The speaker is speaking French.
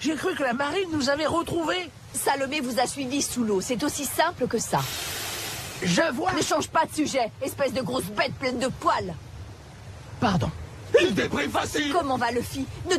J'ai cru que la marine nous avait retrouvés. Salomé vous a suivi sous l'eau. C'est aussi simple que ça. Je vois. Ne change pas de sujet, espèce de grosse bête pleine de poils. Pardon. Il déprime facile Comment va Luffy? Ne